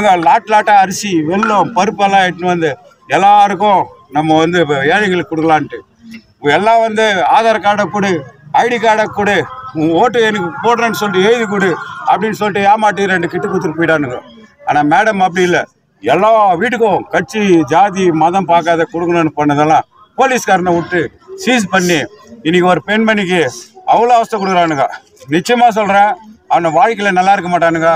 நாங்கள் லாட் லாட்டாக அரிசி வெள்ளம் பருப்பெல்லாம் எடுத்துன்னு வந்து எல்லாருக்கும் நம்ம வந்து இப்போ ஏழைங்களுக்கு கொடுக்கலான்ட்டு. எல்லாம் வந்து ஆதார் கார்டை கொடு ஐடி கார்டை கொடு உன் ஓட்டு எனக்கு போடுறேன்னு சொல்லிட்டு எழுதி கொடு அப்படின்னு சொல்லிட்டு ஏமாட்டி ரெண்டு கிட்டு கொடுத்துட்டு போயிட்டானுங்க. ஆனால் மேடம் அப்படி இல்லை. எல்லா வீட்டுக்கும் கட்சி ஜாதி மதம் பார்க்காத கொடுக்கணும்னு பண்ணதெல்லாம் போலீஸ்காரனை விட்டு சீஸ் பண்ணி இன்றைக்கி ஒரு பெண்மணிக்கு அவ்வளோ அவஸ்தை கொடுக்குறானுங்க. நிச்சயமாக சொல்கிறேன் அவனை வாழ்க்கையில் நல்லா இருக்க மாட்டானுங்க.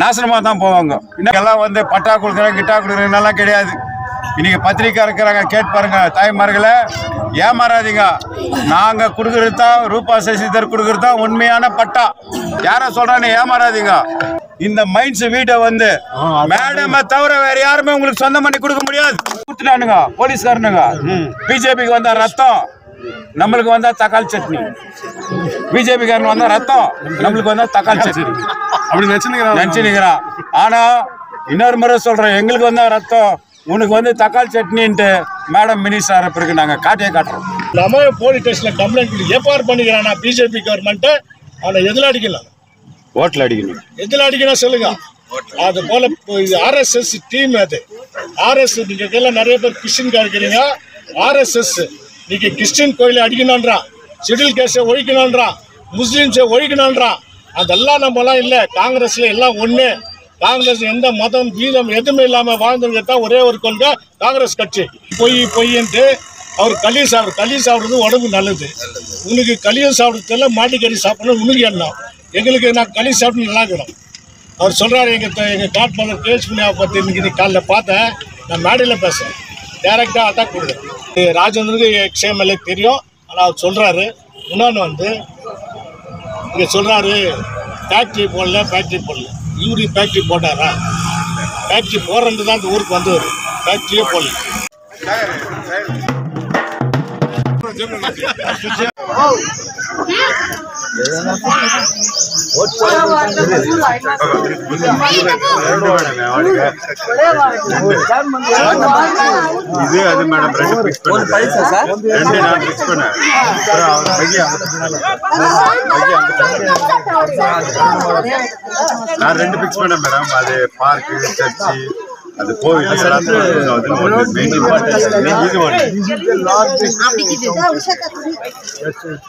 நாசனமாக தான் போவாங்க. இன்னும் எல்லாம் வந்து பட்டா கொடுக்குறேன் கிட்டா கொடுக்குறேன்னெல்லாம் கிடையாது. இன்னைக்கு பத்திரிக்கை இருக்கிறாங்க கேட்டு பாருங்க தாய்மார்களை ஏமாறாதீங்க. நாங்க கொடுக்கறது தான் ரூபா சசிதர் கொடுக்கறது தான் உண்மையான பட்டா. யார சொல்றான்னு ஏமாறாதீங்க. இந்த மைண்ட்ஸ் வீட்டை வந்து மேடமை தவிர வேற யாருமே உங்களுக்கு சொந்தம் பண்ணி கொடுக்க முடியாது. கொடுத்துட்டானுங்க போலீஸ்காரனுங்க. பிஜேபிக்கு வந்தா ரத்தம். நம்மளுக்கு வந்தா தக்காளி சட்னி. பிஜேபிக்காரன் வந்தா ரத்தம் நம்மளுக்கு வந்தா தக்காளி சட்னி. அப்படி நினைச்சுக்கிறான் நினைச்சுனுக்கிறான் ஆனா இன்னொரு முறை சொல்றேன் எங்களுக்கு வந்தா ரத்தம் உனக்கு வந்து தக்காளி சட்னின்ட்டு மேடம் மினிஸ்டர் பிறகு நாங்க காட்டியே காட்டுறோம். நம்ம போலீஸ் ஸ்டேஷன்ல கம்ப்ளைண்ட் எஃப்ஐஆர் பண்ணிக்கிறானா பிஜேபி கவர்மெண்ட் அவனை எதில் அடிக்கலாம்? ஓட்டில் அடிக்கணும். எதில் அடிக்கணும் சொல்லுங்க. அது போல இது ஆர்எஸ்எஸ் டீம் அது. ஆர்எஸ் நீங்க இதெல்லாம் நிறைய பேர் கிறிஸ்டின் இருக்கிறீங்க ஆர்எஸ்எஸ் நீங்க கிறிஸ்டின் கோயிலை அடிக்கணும்ன்றான் ஷெட்யூல் கேஸை ஒழிக்கணுன்றான் முஸ்லீம்ஸை ஒழிக்கணும்ன்றான் அதெல்லாம் நம்மலாம் இல்லை. காங்கிரஸில் எல்லாம் ஒன்று காங்கிரஸ் எந்த மதம் வீதம் எதுவுமே இல்லாமல் வாழ்ந்தவங்க தான் ஒரே ஒரு கொள்கை காங்கிரஸ் கட்சி. பொய் பொய்ன்ட்டு அவர் களி சாப்பிடு களி சாப்பிடுறது உடம்பு நல்லது. உனக்கு களியும் சாப்பிட்றதுல மாட்டுக்கறி சாப்பிடணும் உனக்கு எண்ணம் எங்களுக்கு நான் களி சாப்பிட்டு நல்லா இருக்கிறோம். அவர் சொல்கிறாரு எங்கள் எங்கள் காட்பாளர் கேஸ் புண்ணியாவை பற்றி இன்னைக்கு காலைல பார்த்தேன். நான் மேடையில் பேசுகிறேன் டேரெக்டாக அட்டாக் கொடுக்குறேன் ராஜேந்திரனுக்கு எக்ஸ்எம்எல்ஏ தெரியும். ஆனால் அவர் சொல்கிறாரு இன்னொன்று வந்து இங்கே சொல்கிறாரு ஃபேக்ட்ரி போடல ஃபேக்ட்ரி போடல. யூரி ஃபேக்ட்ரி போட்டாரா? ஃபேக்ட்ரி போடுறது தான் இந்த ஊருக்கு வந்தவர். ஃபேக்ட்ரியே போடல. இது அது மேடம் ரெண்டு பிக்ஸ் பண்ணு ரெண்டு நான் பிக்ஸ் பண்ணேன் நான் ரெண்டு பண்ணேன் மேடம் அது பார்க்கு சர்ச்சு அந்த கோவில்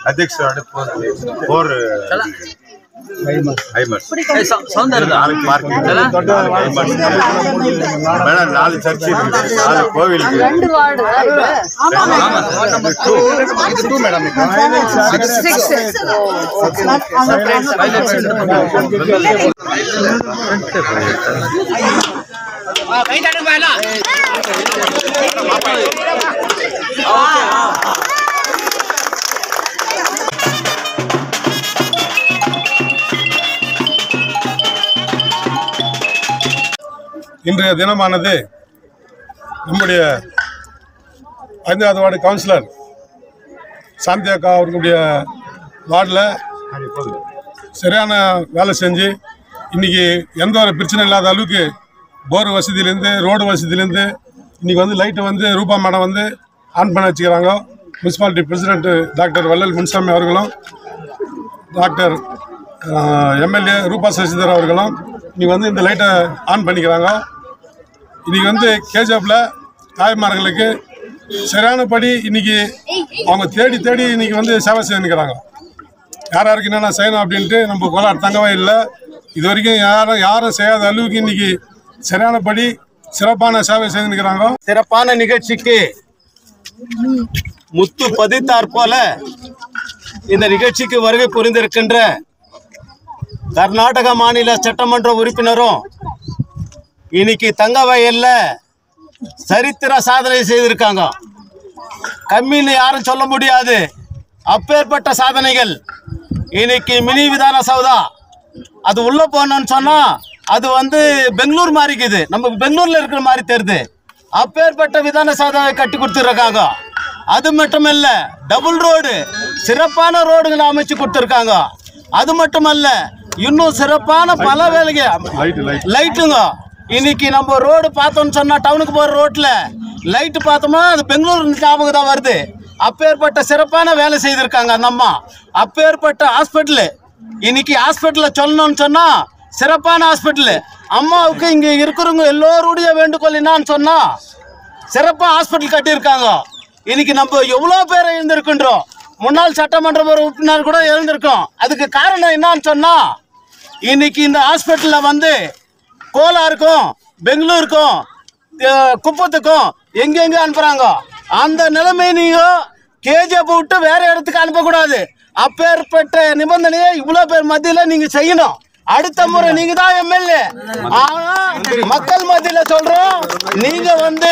அத்தியட்சரோட போர் நாலு சர்ச்சு இருக்கு. நாலு கோவில் இருக்கு இன்றைய தினமானது நம்முடைய ஐந்தாவது வார்டு கவுன்சிலர் சாந்தி அக்கா அவர்களுடைய வார்டில் சரியான வேலை செஞ்சு இன்னைக்கு எந்த ஒரு பிரச்சனை இல்லாத அளவுக்கு போர் வசதியிலேருந்து ரோடு வசதியிலேருந்து இன்றைக்கி வந்து லைட்டை வந்து ரூபா மேடம் வந்து ஆன் பண்ண வச்சுக்கிறாங்க. முனிசிபாலிட்டி பிரசிடென்ட் டாக்டர் வள்ளல் முன்சாமி அவர்களும் டாக்டர் எம்எல்ஏ ரூபா சசிதர் அவர்களும் இன்றைக்கி வந்து இந்த லைட்டை ஆன் பண்ணிக்கிறாங்க. இன்றைக்கி வந்து கேஜாப்பில் தாய்மார்களுக்கு சரியானபடி இன்றைக்கி அவங்க தேடி தேடி இன்றைக்கி வந்து சேவை செய்துக்கிறாங்க யார் யாருக்கு என்னென்ன செய்யணும் அப்படின்ட்டு நம்ம கோலார் தங்கவே இல்லை. இது வரைக்கும் யாரும் யாரும் செய்யாத அளவுக்கு இன்றைக்கி சரியானபடி சிறப்பான சேவை செய்திருக்கிறாங்க. சிறப்பான நிகழ்ச்சிக்கு முத்து பதித்தாற் போல இந்த நிகழ்ச்சிக்கு வருகை புரிந்திருக்கின்ற கர்நாடக மாநில சட்டமன்ற உறுப்பினரும் இன்னைக்கு தங்க வயல்ல சரித்திர சாதனை செய்திருக்காங்க. கம்மின்னு யாரும் சொல்ல முடியாது. அப்பேற்பட்ட சாதனைகள். இன்னைக்கு மினி விதான சௌதா அது உள்ள போனோம்னு சொன்னா அது வந்து பெங்களூர் மாதிரி இருக்குது நம்ம பெங்களூர்ல இருக்கிற மாதிரி தெரியுது. அப்பேற்பட்ட விதான சௌதாவை கட்டி கொடுத்துருக்காங்க. அது மட்டும் இல்ல டபுள் ரோடு சிறப்பான ரோடுகளை அமைச்சு கொடுத்துருக்காங்க. அது மட்டுமல்ல இன்னும் சிறப்பான பல வேலைகள். லைட்டுங்க இன்னைக்கு நம்ம ரோடு பார்த்தோம்னு சொன்னா டவுனுக்கு போற ரோட்ல லைட் பார்த்தோம்னா அது பெங்களூர் ஞாபகம் தான் வருது. அப்பேற்பட்ட சிறப்பான வேலை செய்திருக்காங்க அந்த அம்மா. அப்பேற்பட்ட ஹாஸ்பிட்டலு இன்னைக்கு ஹாஸ்பிட்டலில் சொல்லணும்னு சொன்னா சிறப்பான ஹாஸ்பிட்டல் அம்மாவுக்கு இங்க இருக்கிறவங்க எல்லோருடைய வேண்டுகோள் என்னான்னு சொன்னா சிறப்பாக ஹாஸ்பிட்டல் கட்டியிருக்காங்க. இன்னைக்கு நம்ம எவ்வளோ பேர் எழுந்திருக்கின்றோம். முன்னாள் சட்டமன்ற உறுப்பினர் கூட எழுந்திருக்கோம். அதுக்கு காரணம் என்னன்னு சொன்னா இன்னைக்கு இந்த ஹாஸ்பிட்டலில் வந்து கோலாருக்கும் பெங்களூருக்கும் குப்பத்துக்கும் எங்கெங்க அனுப்புறாங்க? அந்த நிலைமை நீங்கள் கேஜிஎஃப் விட்டு வேற இடத்துக்கு அனுப்பக்கூடாது. அப்பேற்பட்ட நிபந்தனையை இவ்வளோ பேர் மத்தியில் நீங்கள் செய்யணும். அடுத்த முறை நீங்க தான் எம்எல்ஏ. ஆனா மக்கள் மத்தியில சொல்றோம் நீங்க வந்து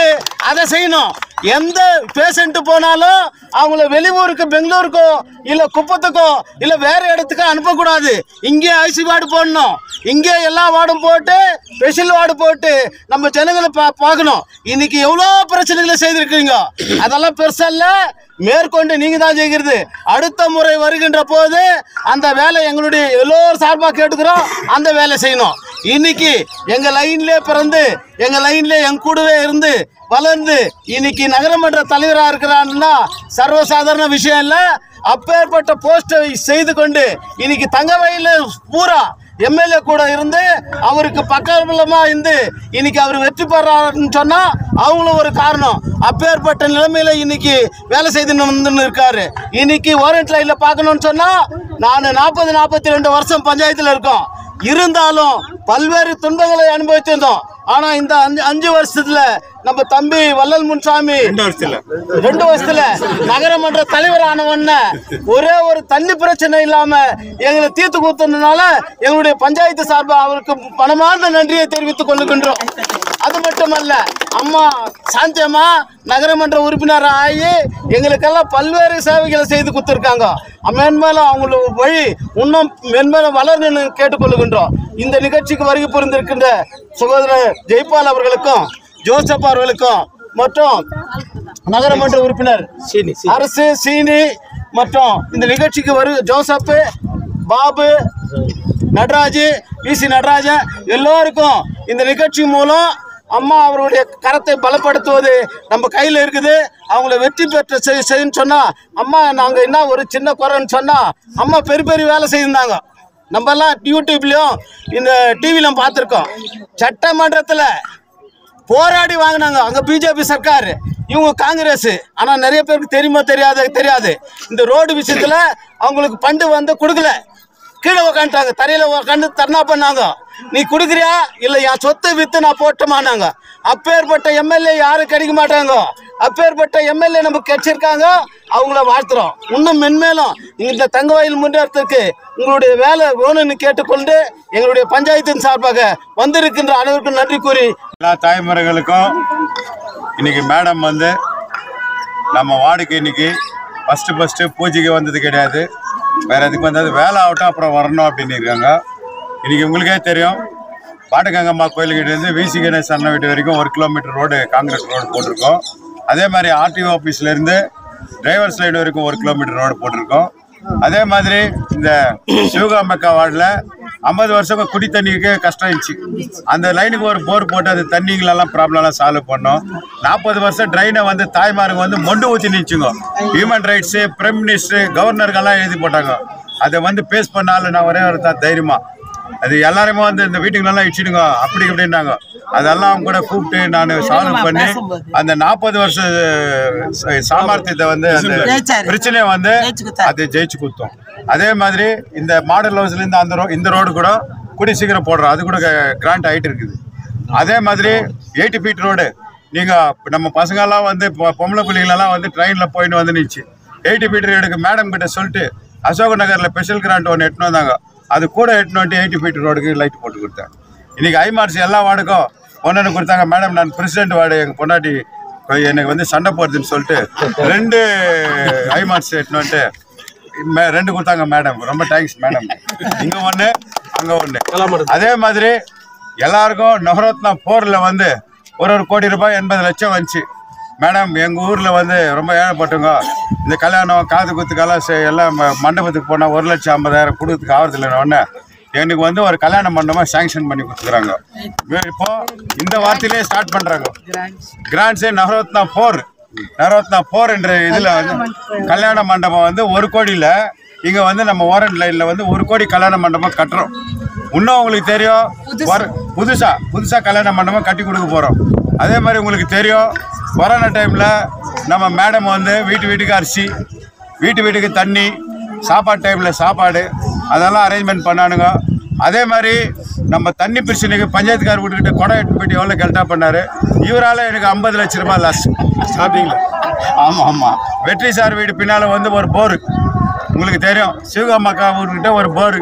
அதை செய்யணும். எந்த பேஷண்ட் போனாலும் அவங்கள வெளியூருக்கு பெங்களூருக்கோ இல்ல குப்பத்துக்கோ இல்ல வேற இடத்துக்கு அனுப்பக்கூடாது. இங்கே ஐசி வார்டு போடணும். இங்கே எல்லா வார்டும் போட்டு ஸ்பெஷல் வார்டு போட்டு நம்ம ஜனங்களை பா பார்க்கணும். இன்னைக்கு எவ்வளோ பிரச்சனைகளை செய்திருக்கீங்க அதெல்லாம் பெருசா இல்ல. மேற்கொண்டு நீங்க தான் செய்கிறது. அடுத்த முறை வருகின்ற போது அந்த வேலை எங்களுடைய எல்லோரும் சார்பாக கேட்டுக்கிறோம். அந்த வேலை செய்யணும். இன்னைக்கு எங்க லைன்லேயே பிறந்து எங்க லைன்லேயே எங்க கூடவே இருந்து வளர்ந்து இன்னைக்கு நகரமன்ற தலைவராக இருக்கிறான்னா சர்வசாதாரண விஷயம் இல்லை. அப்பேற்பட்ட போஸ்டை செய்து கொண்டு இன்னைக்கு தங்க வயலில் பூரா எம்எல்ஏ கூட இருந்து அவருக்கு பக்கபலமா இருந்து இன்னைக்கு அவர் வெற்றி பெறாருன்னு சொன்னா அவங்களும் ஒரு காரணம். அப்பேற்பட்ட நிலைமையில இன்னைக்கு வேலை செய்து வந்துன்னு இருக்காரு. இன்னைக்கு ஓரண்ட் லைன்ல பார்க்கணும்னு சொன்னா நான் நாற்பது நாற்பத்தி ரெண்டு வருஷம் பஞ்சாயத்தில் இருக்கோம். இருந்தாலும் பல்வேறு துன்பங்களை அனுபவிச்சிருந்தோம். ஆனா இந்த அஞ்சு அஞ்சு வருஷத்துல நம்ம தம்பி வள்ளல் முன்சாமி ரெண்டு வருஷத்துல. நகரமன்ற தலைவர் ஆனவன ஒரே ஒரு தண்ணி பிரச்சனை இல்லாம எங்களை தீர்த்து கொடுத்ததுனால எங்களுடைய பஞ்சாயத்து சார்பா அவருக்கு மனமார்ந்த நன்றியை தெரிவித்துக் கொள்ளுகின்றோம் அது மட்டுமல்ல அம்மா சாந்தி அம்மா நகரமன்ற உறுப்பினர் ஆகி எங்களுக்கெல்லாம் பல்வேறு சேவைகளை செய்து கொடுத்துருக்காங்க. மேன்மேலும் அவங்களுக்கு வழி இன்னும் மென்மேலும் வளரணும்னு கேட்டுக்கொள்ளுகின்றோம் இந்த நிகழ்ச்சிக்கு வருகை புரிந்திருக்கின்ற சகோதரர் ஜெய்பால் அவர்களுக்கும் ஜோசப் அவர்களுக்கும் மற்றும் நகரமன்ற உறுப்பினர் அரசு சீனி மற்றும் இந்த நிகழ்ச்சிக்கு வரு ஜோசப் பாபு நடராஜ் பிசி நடராஜன் எல்லோருக்கும் இந்த நிகழ்ச்சி மூலம் அம்மா அவருடைய கரத்தை பலப்படுத்துவது நம்ம கையில் இருக்குது. அவங்கள வெற்றி பெற்ற செய் செய்யன்னு சொன்னால் அம்மா நாங்கள் என்ன ஒரு சின்ன குறைன்னு சொன்னால் அம்மா பெரிய பெரிய வேலை செய்திருந்தாங்க. நம்மெல்லாம் யூடியூப்லேயும் இந்த டிவிலையும் பார்த்துருக்கோம். சட்டமன்றத்தில் போராடி வாங்கினாங்க. அங்கே பிஜேபி சர்க்கார் இவங்க காங்கிரஸ். ஆனால் நிறைய பேருக்கு தெரியுமா தெரியாது தெரியாது. இந்த ரோடு விஷயத்தில் அவங்களுக்கு பண்டு வந்து கொடுக்கல. கீழே உக்காந்துட்டாங்க. தரையில் உக்காந்து தர்ணா பண்ணாங்க. நீ கொடுக்குறியா? இல்லை என் சொத்தை விற்று நான் போட்டோமானாங்க. அப்பேற்பட்ட எம்எல்ஏ யாரும் கிடைக்க மாட்டாங்க? அப்பேற்பட்ட எம்எல்ஏ நமக்கு கிடைச்சிருக்காங்க அவங்கள வாழ்த்துறோம். இன்னும் மென்மேலும் இந்த தங்கவாயில் முன்னேறத்துக்கு உங்களுடைய வேலை வேணும்னு கேட்டுக்கொண்டு எங்களுடைய பஞ்சாயத்தின் சார்பாக வந்திருக்கின்ற அனைவருக்கும் நன்றி கூறி எல்லா தாய்மார்களுக்கும் இன்னைக்கு மேடம் வந்து நம்ம வார்டுக்கு இன்னைக்கு ஃபஸ்ட்டு ஃபஸ்ட்டு பூஜைக்கு வந்தது கிடையாது. வேற எதுக்கு வந்தது? வேலை ஆகட்டும் அப்புறம் வரணும் அப்படின்னு இருக்காங்க இன்றைக்கி உங்களுக்கே தெரியும் பாட்டுக்கங்கம்மா கோயில்கிட்டேருந்து விசி கணேஷ் அண்ணன் வீட்டு வரைக்கும் ஒரு கிலோமீட்டர் ரோடு காங்கிரஸ் ரோடு போட்டிருக்கோம். அதே மாதிரி ஆர்டிஓ ஆஃபீஸ்லேருந்து டிரைவர்ஸ் லைன் வரைக்கும் ஒரு கிலோமீட்டர் ரோடு போட்டிருக்கோம். அதே மாதிரி இந்த சிவகாம்பக்கா வார்டில் ஐம்பது வருஷம் குடி தண்ணிக்கு கஷ்டம் இருந்துச்சு அந்த லைனுக்கு ஒரு போர் போட்டு அது தண்ணிங்களெல்லாம் ப்ராப்ளம்லாம் சால்வ் பண்ணோம். நாற்பது வருஷம் ட்ரெயினை வந்து தாய்மாருங்க வந்து மொண்டு ஊற்றி நிச்சுங்க ஹியூமன் ரைட்ஸு பிரைம் மினிஸ்டர் கவர்னருக்கெல்லாம் எழுதி போட்டாங்க. அதை வந்து பேஸ் பண்ணாலும் நான் ஒரே ஒரு தான் தைரியமாக அது எல்லாருமே வந்து இந்த வீட்டுங்களெல்லாம் இடிச்சிடுங்க அப்படி இப்படின்னாங்க. அதெல்லாம் கூட கூப்பிட்டு நான் சால்வ் பண்ணி அந்த நாற்பது வருஷ சாமர்த்தியத்தை வந்து அந்த. பிரச்சனையை வந்து. அது ஜெயிச்சு கொடுத்தோம். அதே மாதிரி இந்த மாடல் ஹவுஸ்ல இருந்து அந்த ரோ இந்த ரோடு கூட கூடி சீக்கிரம் போடுறோம். அது கூட கிராண்ட் ஆயிட்டு இருக்குது. அதே மாதிரி எயிட்டி ஃபீட் ரோடு நீங்க நம்ம பசங்கெல்லாம் வந்து பொம்பளை பிள்ளைங்களெல்லாம் வந்து ட்ரெயின்ல போயிட்டு வந்து நிச்சு எயிட்டி ஃபீட் ரோடுக்கு மேடம் கிட்ட சொல்லிட்டு அசோக் நகர்ல ஸ்பெஷல் கிராண்ட் ஒன்று எட்டுன்னு வந்தாங்க. அது கூட எட்டுன்னு வந்துட்டு எயிட்டி ஃபீட் ரோடுக்கு லைட் போட்டு கொடுத்தேன். இன்னைக்கு ஐமார்ஸ் எல்லா வார்டுக்கும் ஒன்று கொடுத்தாங்க. மேடம் நான் பிரசிடென்ட் வார்டு எங்கள் பொண்டாட்டி எனக்கு வந்து சண்டை போடுதுன்னு சொல்லிட்டு ரெண்டு வந்துட்டு மே- ரெண்டு கொடுத்தாங்க மேடம். ரொம்ப தேங்க்ஸ் மேடம். இங்க ஒண்ணு அங்க ஒண்ணு. அதே மாதிரி எல்லாருக்கும் நவரத்னா போர்ல வந்து ஒரு ஒரு கோடி ரூபாய் எண்பது லட்சம் வந்துச்சு. மேடம் எங்க ஊர்ல வந்து ரொம்ப ஏழைப்பட்டவங்க. இந்த கல்யாணம் காது குத்துக்கெல்லாம் எல்லாம் மண்டபத்துக்கு போனா ஒரு லட்சம் ஐம்பதாயிரம் கொடுக்கறதுக்கு ஆகிறதுல உடனே எனக்கு வந்து ஒரு கல்யாண மண்டபம் சாங்ஷன் பண்ணி கொடுத்துக்கிறாங்க. இப்போ இந்த வார்த்தையிலே ஸ்டார்ட் பண்றாங்க. கிராண்ட்ஸே நவரத்னா போர் நவரத்னா போர் என்ற இதுல வந்து கல்யாண மண்டபம் வந்து ஒரு கோடியில இங்க வந்து நம்ம ஓரண்ட் லைன்ல வந்து ஒரு கோடி கல்யாண மண்டபம் கட்டுறோம். இன்னும் உங்களுக்கு தெரியும் வர- புதுசா புதுசா கல்யாணம் பண்ணவங்க கட்டி கொடுக்க போறோம். அதே மாதிரி உங்களுக்கு தெரியும் கொரோனா டைமில் நம்ம மேடம் வந்து வீட்டு வீட்டுக்கு அரிசி வீட்டு வீட்டுக்கு தண்ணி சாப்பாடு டைமில் சாப்பாடு அதெல்லாம் அரேஞ்ச்மெண்ட் பண்ணானுங்க. அதே மாதிரி நம்ம தண்ணி பிரச்சனைக்கு பஞ்சாயத்துக்கார் வீட்டுக்கிட்ட குடம் எட்டு போயிட்டு எவ்வளோ கரெக்டாக பண்ணார்? இவரால் எனக்கு ஐம்பது லட்ச ரூபாய் லாஸ் ஸ்டார்டிங்கில் ஆமாம் ஆமாம் வெற்றி சார் வீடு பின்னால் வந்து ஒரு போரு. உங்களுக்கு தெரியும் சிவகாமக்கா ஊர்கிட்ட ஒரு போரு.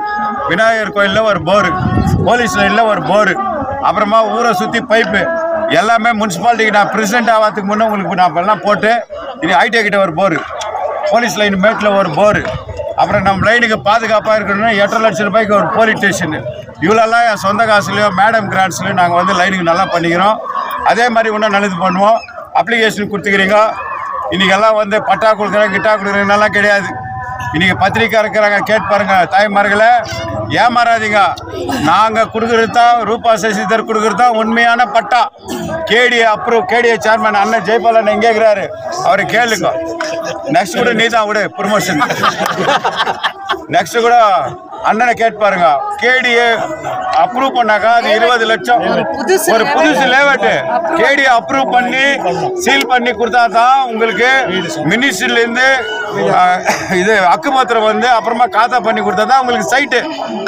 விநாயகர் கோயிலில் ஒரு போரு. போலீஸ் லைனில் ஒரு போரு. அப்புறமா ஊரை சுற்றி பைப்பு எல்லாமே முனிசிபாலிட்டிக்கு நான் பிரசிடென்ட் ஆகிறதுக்கு முன்னே உங்களுக்கு நான் எல்லாம் போட்டு இது ஐடிஐ கிட்ட ஒரு போர். போலீஸ் லைன் மேட்டில் ஒரு போர். அப்புறம் நம்ம லைனுக்கு பாதுகாப்பாக இருக்கணும்னா எட்டரை லட்சம் ரூபாய்க்கு ஒரு போலீஸ் ஸ்டேஷன் இவ்வளோலாம் என் சொந்த காசுலையோ மேடம் கிராண்ட்ஸ்லையும் நாங்கள் வந்து லைனுக்கு நல்லா பண்ணிக்கிறோம். அதே மாதிரி இன்னும் நல்லது பண்ணுவோம். அப்ளிகேஷன் கொடுத்துக்கிறீங்க. இன்றைக்கெல்லாம் வந்து பட்டா கொடுக்குறேன் கிட்டா கொடுக்குறேன்னெல்லாம் கிடையாது. இன்னைக்கு பத்திரிக்கை இருக்கிறாங்க கேட்டு பாருங்க தாய்மார்களை ஏமாறாதீங்க. நாங்கள் கொடுக்கறது தான் ரூபா சசிதர் கொடுக்கறது தான் உண்மையான patta. KD approve KDA chairman அண்ணன் ஜெயபாலன் எங்கே இருக்கிறாரு. அவரை கேளுங்க. நெக்ஸ்ட் கூட நீ தான் விடு ப்ரொமோஷன் நெக்ஸ்ட் கூட அண்ணனை கேட்டு பாருங்க. கேடிஏ அப்ரூவ் பண்ணாக்கா அது இருபது லட்சம். புதுசு ஒரு புதுசு லேவட்டு கேடி அப்ரூவ் பண்ணி சீல் பண்ணி கொடுத்தா தான் உங்களுக்கு மினிஸ்ட்ரில இருந்து அஹ், இது அக்குபத்திரம் வந்து அப்புறமா காத்தா பண்ணி கொடுத்தா தான் உங்களுக்கு சைட்டு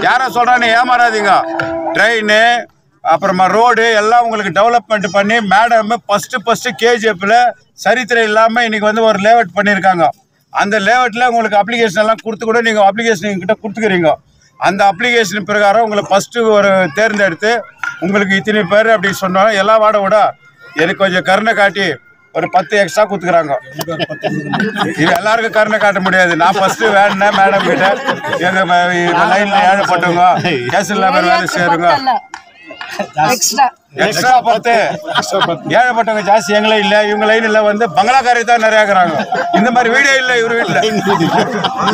யாரும் சொல்றான்னு ஏமாறாதீங்க. ட்ரெயின் அப்புறமா ரோடு எல்லாம் உங்களுக்கு டெவலப்மெண்ட் பண்ணி மேடம் ஃபர்ஸ்ட் ஃபர்ஸ்ட் கேஜிஎஃப்ல சரித்திரம் இல்லாம இன்னைக்கு வந்து ஒரு லேஅவுட் பண்ணியிருக்காங்க. அந்த லேஅவுட்ல உங்களுக்கு அப்ளிகேஷன் எல்லாம் கொடுத்து கூட நீங்க அப்ளிகேஷன் கிட்ட கொடுத்துக்கிறீங்க. அந்த அப்ளிகேஷன் பிரகாரம் உங்களை ஃபர்ஸ்ட் ஒரு தேர்ந்தெடுத்து உங்களுக்கு இத்தனை பேர் அப்படி சொன்னோம் எல்லா வார்டை விட எனக்கு கொஞ்சம் கருணை காட்டி ஒரு பத்து எக்ஸ்ட்ரா கொடுத்துக்கிறாங்க. இது எல்லாருக்கும் கருணை காட்ட முடியாது. நான் ஃபர்ஸ்ட் வேணும்னா மேடம் கிட்ட எங்க லைன்ல ஏழப்பட்டவங்க கேஸ் இல்லாம வேலை செய்யறவங்க. எக்ஸ்ட்ரா எக்ஸ்ட்ரா பத்து. ஏழைப்பட்டவங்க ஜாஸ்தி எங்களே இல்ல இவங்க லைன்ல வந்து பங்களாக்காரி தான் நிறைய இருக்கிறாங்க. இந்த மாதிரி வீடியோ இல்ல இவர் வீட்டுல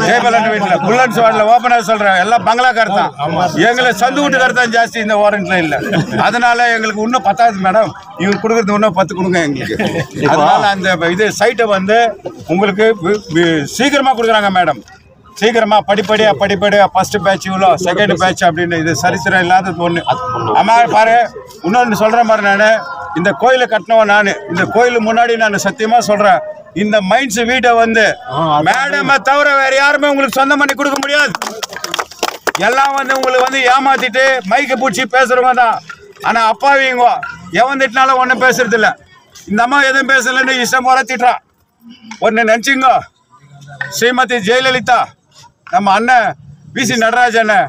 ஜெயபாலன் வீட்டுல புல்லன் சோழல ஓபனா சொல்றேன் எல்லாம் பங்களாக்கார தான். எங்களை சந்து வீட்டுக்கார தான் ஜாஸ்தி இந்த வாரண்ட்ல இல்ல. அதனால எங்களுக்கு இன்னும் பத்தாது மேடம் இவர் கொடுக்கறது இன்னும் பத்து கொடுங்க எங்களுக்கு. அதனால அந்த இது சைட்டை வந்து உங்களுக்கு சீக்கிரமா கொடுக்குறாங்க மேடம் சீக்கிரமா படிப்படியா படிப்படியா ஃபர்ஸ்ட் பேட்ச் இவ்வளோ செகண்ட் பேட்ச் அப்படின்னு இது சரித்திரம் இல்லாத ஒண்ணு அம்மா பாரு இன்னொன்று சொல்றேன் பாரு நான் இந்த கோயிலை கட்டினவன் நான் இந்த கோயிலு முன்னாடி நான் சத்தியமா சொல்றேன் இந்த மைண்ட்ஸ் வீட்டை வந்து மேடமை தவிர வேற யாருமே உங்களுக்கு சொந்தம் பண்ணி கொடுக்க முடியாது. எல்லாம் வந்து உங்களுக்கு வந்து ஏமாத்திட்டு மைக்கை பிடிச்சி பேசுறவங்க தான். ஆனா அப்பாவிங்க எவன் திட்டினாலும் ஒன்றும் பேசுறது இல்ல. இந்த அம்மா எதுவும் பேசலன்னு இஷ்டம் போல திட்டுறான் ஒன்று நினச்சிங்க. ஸ்ரீமதி ஜெயலலிதா. நம்ம அண்ணன் வி சி நடராஜ் அண்ணன்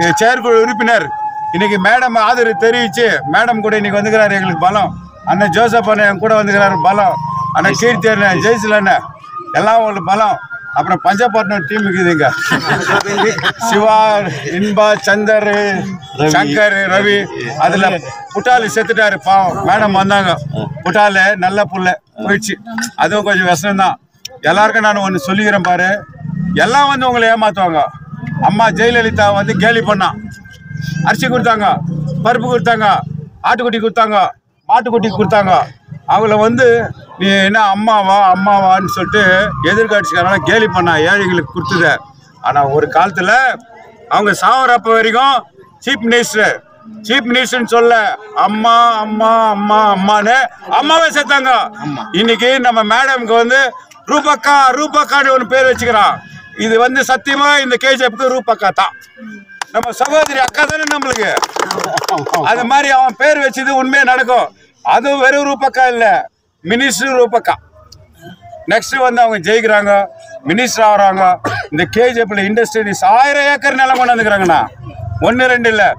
இ- செயற்குழு உறுப்பினர். இன்னைக்கு மேடம் ஆதரவு தெரிவிச்சு மேடம் கூட இன்னைக்கு வந்துக்கிறாரு எங்களுக்கு பலம். அண்ணன் ஜோசப் அண்ணன் என் கூட வந்துக்கிறாரு பலம். அண்ணன் கீர்த்தி அண்ணன் ஜெய்சில் அண்ணன் எல்லாம் உங்களுக்கு பலம். அப்புறம் பஞ்சபாட்னம் டீம் இருக்குதுங்க சிவா இன்பா சந்தர் சங்கர் ரவி. அதுல புட்டாலு செத்துட்டாரு பாவம். மேடம் வந்தாங்க. புட்டாலு நல்ல புள்ள. போயிடுச்சு. அதுவும் கொஞ்சம் விஷம் தான் எல்லாருக்கும் நான் ஒன்று சொல்லிக்கிறேன் பாரு. எல்லாம் வந்து உங்களை ஏமாத்துவாங்க. அம்மா ஜெயலலிதா வந்து கேலி பண்ணான் அரிசி கொடுத்தாங்க பருப்பு கொடுத்தாங்க ஆட்டுக்குட்டி கொடுத்தாங்க மாட்டுக்குட்டி கொடுத்தாங்க. அவங்கள வந்து நீ என்ன அம்மாவா அம்மாவான்னு சொல்லிட்டு எதிர்கட்சிக்காரனால கேலி பண்ணா ஏழைகளுக்கு கொடுத்தத. ஆனால் ஒரு காலத்தில் அவங்க சாவரப்ப வரைக்கும் சீஃப் மினிஸ்டர் சீஃப் மினிஸ்டர்னு சொல்ல அம்மா அம்மா அம்மா அம்மான்னு அம்மாவே சேர்த்தாங்க. இன்னைக்கு நம்ம மேடம்க்கு வந்து ரூபக்கா ரூபக்கான்னு ஒன்று பேர் வச்சுக்கிறான் இது வந்து சத்தியமா இந்த கேஜிஎஃப்க்கு ரூபக்கா தான். நம்ம சகோதரி அக்கா தானே நம்மளுக்கு? அது மாதிரி அவன் பேர் வச்சது உண்மையாக நடக்கும். அதுவும் வெறும் ரூபக்கா இல்லை மினிஸ்டர் ரூபக்கா. நெக்ஸ்ட் வந்து அவங்க ஜெயிக்கிறாங்க மினிஸ்டர் ஆகிறாங்க. இந்த கேஜிஎஃப்ல இண்டஸ்ட்ரீஸ் ஆயிரம் ஏக்கர் நிலம் கொண்டு வந்துக்கிறாங்கண்ணா. ஒன்று ரெண்டு இல்லை.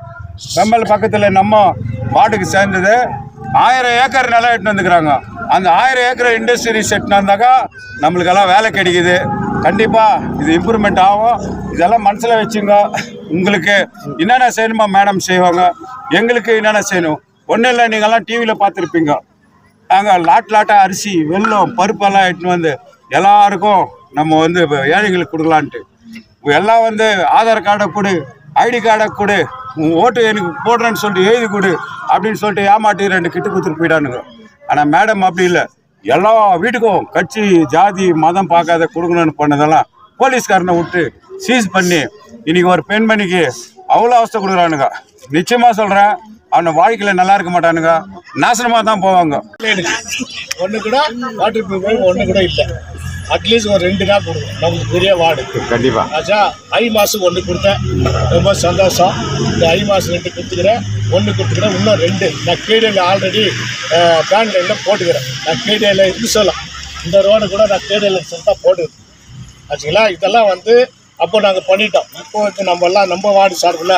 நம்மள் பக்கத்தில் நம்ம வார்டுக்கு சேர்ந்தது. ஆயிரம் ஏக்கர் நிலம் எடுத்து வந்துக்கிறாங்க. அந்த ஆயிரம் ஏக்கர் இண்டஸ்ட்ரி செட் வந்தாக்கா நம்மளுக்கெல்லாம் வேலை கிடைக்குது. கண்டிப்பாக இது இம்ப்ரூவ்மெண்ட் ஆகும். இதெல்லாம் மனசில் வச்சுங்க. உங்களுக்கு என்னென்ன செய்யணுமா மேடம் செய்வாங்க. எங்களுக்கு என்னென்ன செய்யணும்? ஒன்றும் இல்லை நீங்கள்லாம் டிவியில் பார்த்துருப்பீங்க. நாங்கள் லாட் லாட்டாக அரிசி வெல்லம் பருப்பெல்லாம் எடுத்துன்னு வந்து எல்லாருக்கும் நம்ம வந்து ஏழைகளுக்கு கொடுக்கலான்ட்டு. எல்லாம் வந்து ஆதார் கார்டை கொடு ஐடி கார்டை கொடு உன் ஓட்டு எனக்கு போடுறேன்னு சொல்லிட்டு எழுதி கொடு அப்படின்னு சொல்லிட்டு ஏமாட்டி ரெண்டு கிட்டு கொடுத்துட்டு போயிட்டானுங்க. ஆனால் மேடம் அப்படி இல்லை. எல்லா வீட்டுக்கும் கட்சி ஜாதி மதம் பார்க்காத கொடுக்கணும்னு பண்ணதெல்லாம் போலீஸ்காரனை விட்டு சீஸ் பண்ணி இன்னைக்கு ஒரு பெண்மணிக்கு அவ்வளோ அவஸ்தை கொடுக்குறானுங்க. நிச்சயமாக சொல்கிறேன் அவனை வாழ்க்கையில் நல்லா இருக்க மாட்டானுங்க. நாசனமாக தான் போவாங்க. ஒன்று கூட வாட்டர் ஒன்று கூட இல்லை. அட்லீஸ்ட் ஒரு ரெண்டு நாள் கொடுக்கும் நமக்கு பெரிய வார்டு. கண்டிப்பா. ஆச்சா ஐ மாதம் ஒன்று கொடுத்தேன் ரொம்ப சந்தோஷம். இந்த ஐ மாதம் ரெண்டு கொடுத்துக்கிறேன். ஒன்று கொடுத்துக்கிறேன். இன்னும் ரெண்டு. நான் கேடியில் ஆல்ரெடி பேன் லைனில் போட்டுக்கிறேன். நான் கேடியில் இருந்து சொல்லலாம். இந்த ரோடு கூட நான் கேடியில் தான் போட்டுக்கிறேன். ஆச்சுங்களா? இதெல்லாம் வந்து அப்போ நாங்கள் பண்ணிட்டோம். இப்போ வந்து நம்ம எல்லாம் நம்ம வார்டு சார்பில்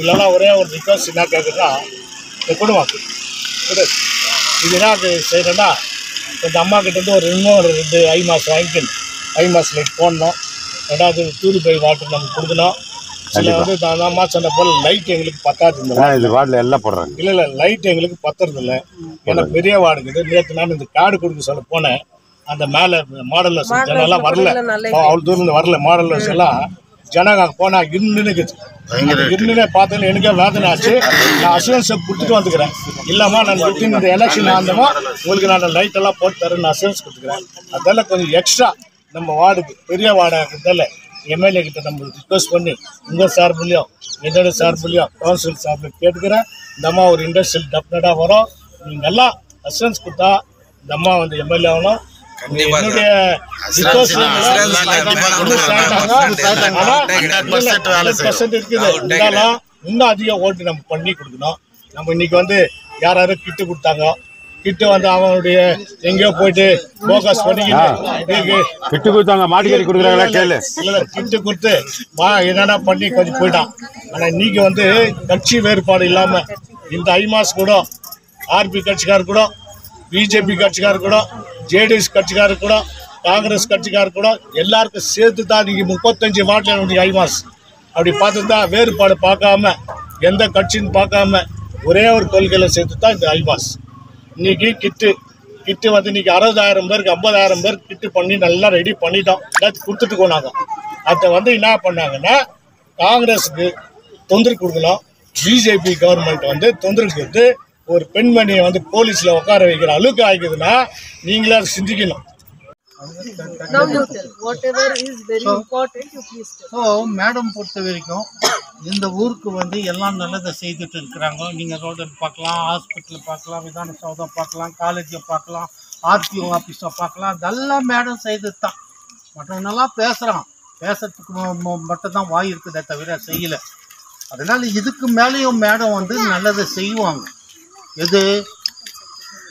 இதெல்லாம் ஒரே ஒரு ரிக்வஸ்ட் என்ன கேட்குறா இந்த குடும்பம். கொடு. இது என்ன செய்யணும்னா இந்த அம்மா கிட்டேருந்து ஒரு இன்னும் ஒரு ரெண்டு ஐ மாதம் வாங்கிக்கணும். ஐ மாதம் லைட் போடணும். ரெண்டாவது பியூரிஃபை வாட்டர் நம்ம கொடுக்கணும். சில வந்து நான் அம்மா சொன்ன போல் லைட் எங்களுக்கு பத்தாது இந்த இது வார்டில் எல்லாம் போடுறாங்க. இல்லை இல்லை லைட் எங்களுக்கு பத்துறது இல்லை ஏன்னா பெரிய வார்டுக்குது நேற்று நான் இந்த கார்டு கொடுக்க சொல்ல போனேன். அந்த மேலே மாடல் ஜனம்லாம் வரல. அவ்வளோ தூரம் வரல. மாடல் எல்லாம் ஜனங்க அங்கே போனால் இருந்துன்னு இருந்துனே பார்த்தேன்னு எனக்கே வேதனை ஆச்சு. நான் அசூரன்ஸை கொடுத்துட்டு வந்துக்கிறேன். இல்லாமல் நான் வித்தின் இந்த எலெக்ஷன் ஆனதுமா உங்களுக்கு நான் லைட் எல்லாம் போட்டு தரேன் நான் அசூரன்ஸ் கொடுத்துக்கிறேன். அதெல்லாம் கொஞ்சம் எக்ஸ்ட்ரா நம்ம வார்டுக்கு பெரிய வார்டாக இருக்கிறதால எம்எல்ஏ கிட்ட நம்ம ரிக்வஸ்ட் பண்ணி உங்கள் சார்புலையும் என்னோட சார்புலையும் கவுன்சில் சார்பில் கேட்டுக்கிறேன். இந்த அம்மா ஒரு இண்டஸ்ட்ரியல் டெஃபினட்டாக வரும். நீங்கள் எல்லாம் அசூரன்ஸ் கொடுத்தா இந்த அம்மா வந்து எம்எல்ஏ ஆகணும். இன்னும் அதிக ஓட்டு நம்ம பண்ணி கொடுக்கணும். நம்ம இன்னைக்கு வந்து யார் யாரும் கிட்டு கொடுத்தாங்க. கிட்டு வந்து அவனுடைய எங்கேயோ போயிட்டு ஃபோக்கஸ் பண்ணிக்கிட்டு விட்டு கொடுத்தாங்க மாட்டுக்கறி கொடுக்குறாங்களா? கேளு. இல்ல கிட்டு கொடுத்து வா என்னென்ன பண்ணி கொஞ்சம் போயிட்டான். ஆனா இன்னைக்கு வந்து கட்சி வேறுபாடு இல்லாம இந்த ஐமாஸ் கூட ஆர்பி கட்சிக்காரர் கூட பிஜேபி கட்சிக்காரர் கூட ஜேடிஎஸ் கட்சிக்காரர் கூட காங்கிரஸ் கட்சிக்காரர் கூட எல்லாருக்கும் சேர்த்து தான் நீங்கள் முப்பத்தஞ்சு வாட்டில் நீங்க ஐமாஸ் அப்படி பார்த்துருந்தா வேறுபாடு பார்க்காம எந்த கட்சின்னு பார்க்காம ஒரே ஒரு கொள்கையில் சேர்த்து தான் இந்த ஐமாஸ் இன்னைக்கு கிட்டு கிட்டு வந்து இன்னைக்கு அறுபதாயிரம் பேருக்கு ஐம்பதாயிரம் பேர் கிட்டு பண்ணி நல்லா ரெடி பண்ணிட்டோம். எல்லாத்தையும் கொடுத்துட்டு போனாங்க. அதை வந்து என்ன பண்ணாங்கன்னா காங்கிரஸுக்கு தொந்தரவு கொடுக்கணும். பிஜேபி கவர்மெண்ட் வந்து தொந்தரவு கொடுத்து ஒரு பெண்மணியை வந்து போலீஸில் உட்கார வைக்கிற அளவுக்கு ஆகிக்குதுன்னா நீங்களே அதை சிந்திக்கணும். ஸோ மேடம் பொறுத்த வரைக்கும் இந்த ஊருக்கு வந்து எல்லாம் நல்லதை செய்துட்டு இருக்கிறாங்க. நீங்கள் ரோடு பார்க்கலாம் ஹாஸ்பிட்டல் பார்க்கலாம் விதான சௌதம் பார்க்கலாம் காலேஜை பார்க்கலாம் ஆர்டிஓ ஆஃபீஸை பார்க்கலாம். இதெல்லாம் மேடம் செய்தது தான் மற்றவனெல்லாம் பேசுகிறான் பேசுறதுக்கு ம- ம- மட்டும் தான் வாய் இருக்குதே தவிர செய்யலை. அதனால் இதுக்கு மேலேயும் மேடம் வந்து நல்லதை செய்வாங்க. எது?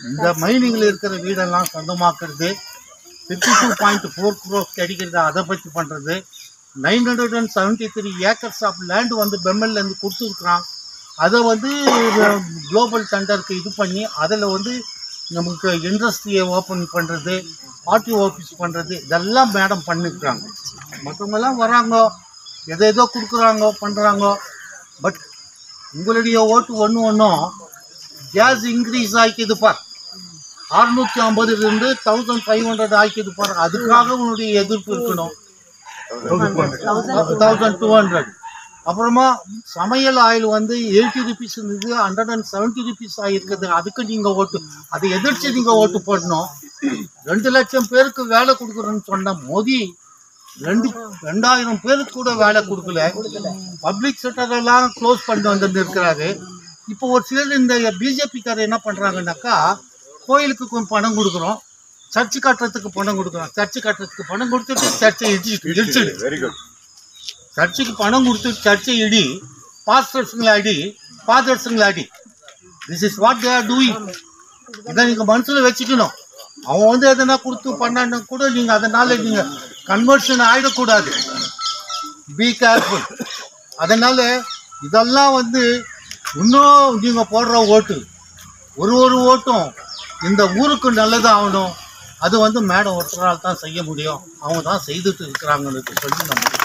இந்த மைனிங்கில் இருக்கிற வீடெல்லாம் சொந்தமாக்குறது fifty two point four crores கிடைக்கிறது அதை பற்றி பண்ணுறது nine hundred and seventy three acres of land வந்து பெம்மல்லேருந்து கொடுத்துருக்குறான். அதை வந்து குளோபல் சென்டருக்கு இது பண்ணி அதில் வந்து நமக்கு இண்டஸ்ட்ரியை ஓப்பன் பண்ணுறது ஆர்டி ஆஃபீஸ் பண்ணுறது இதெல்லாம் மேடம் பண்ணிக்கிறாங்க மற்றவங்கெல்லாம் வராங்க எதை ஏதோ கொடுக்குறாங்க பண்ணுறாங்க பட் உங்களுடைய ஓட்டு ஒன்று ஒன்றும் கேஸ் இன்க்ரீஸ் ஆக்கிது பார். அறுநூத்தி ஐம்பதுல இருந்து தௌசண்ட் ஃபைவ் ஹண்ட்ரட் ஆக்கிது பார். அதுக்காக உன்னுடைய எதிர்ப்பு இருக்கணும். தௌசண்ட் டூ ஹண்ட்ரட் அப்புறமா சமையல் ஆயில் வந்து எயிட்டி ருபீஸ் இருந்தது ஹண்ட்ரட் அண்ட் செவன்ட்டி ருபீஸ் ஆகிருக்குது அதுக்கு நீங்கள் ஓட்டு அதை எதிர்த்து நீங்கள் ஓட்டு போடணும். ரெண்டு லட்சம் பேருக்கு வேலை கொடுக்குறேன்னு சொன்ன மோடி ரெண்டு ரெண்டாயிரம் பேருக்கு கூட வேலை கொடுக்கல. பப்ளிக் செக்டர் எல்லாம் க்ளோஸ் பண்ணிட்டு வந்துட்டு இருக்கிறாரு. இப்போ ஒரு சிலர் இந்த பிஜேபிக்காரர் என்ன பண்ணுறாங்கன்னாக்கா கோயிலுக்கு கொஞ்சம் பணம் கொடுக்குறோம். சர்ச்சு கட்டுறதுக்கு பணம் கொடுக்குறோம். சர்ச்சு கட்டுறதுக்கு பணம் கொடுத்துட்டு சர்ச்சை இடி இடிச்சிடு வெரி குட் சர்ச்சுக்கு பணம் கொடுத்து சர்ச்சை இடி பாஸ்டர்ஸுங்களை அடி ஃபாதர்ஸுங்களை அடி. This is what they are doing இதை நீங்கள் மனசில் வச்சுக்கணும். அவன் வந்து எதனா கொடுத்து பண்ணான்னு கூட நீங்கள் அதனால நீங்கள் கன்வர்ஷன் ஆகிடக்கூடாது பி கேர்ஃபுல் அதனால் இதெல்லாம் வந்து இன்னும் நீங்கள் போடுற ஓட்டு ஒரு ஒரு ஓட்டும் இந்த ஊருக்கு நல்லது ஆகணும் அது வந்து மேடம் ஒருத்தரால் தான் செய்ய முடியும். அவங்க தான் செய்துட்டு இருக்கிறாங்கன்னு சொல்லி நம்ம